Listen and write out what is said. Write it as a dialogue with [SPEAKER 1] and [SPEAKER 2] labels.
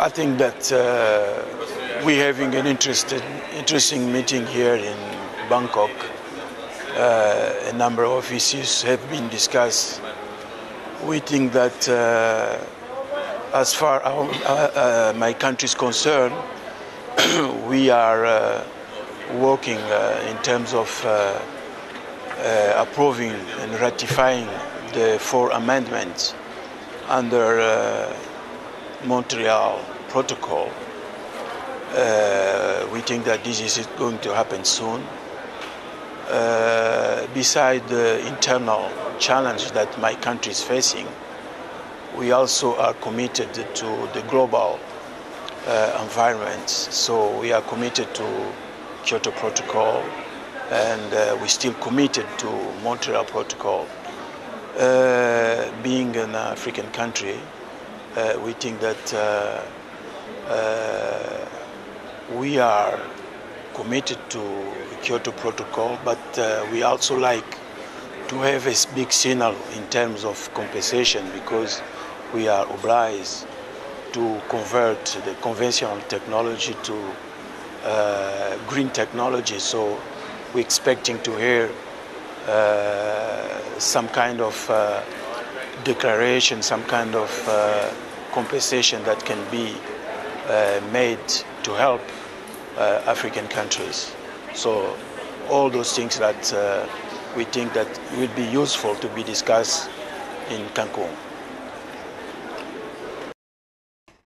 [SPEAKER 1] I think that uh, we're having an interesting, interesting meeting here in Bangkok. Uh, a number of issues have been discussed. We think that, uh, as far as my country is concerned, we are uh, working uh, in terms of uh, approving and ratifying the four amendments under Montreal Protocol. Uh, we think that this is going to happen soon. Uh, beside the internal challenge that my country is facing, we also are committed to the global uh, environment. So we are committed to Kyoto Protocol, and uh, we're still committed to Montreal Protocol. Uh, being an African country, we think that uh, uh, we are committed to Kyoto Protocol, but we also like to have a big signal in terms of compensation because we are obliged to convert the conventional technology to uh, green technology. So we're expecting to hear uh, some kind of uh, declaration, some kind of uh, compensation that can be uh, made to help uh, African countries. So all those things that uh, we think that will be useful to be discussed in Cancun.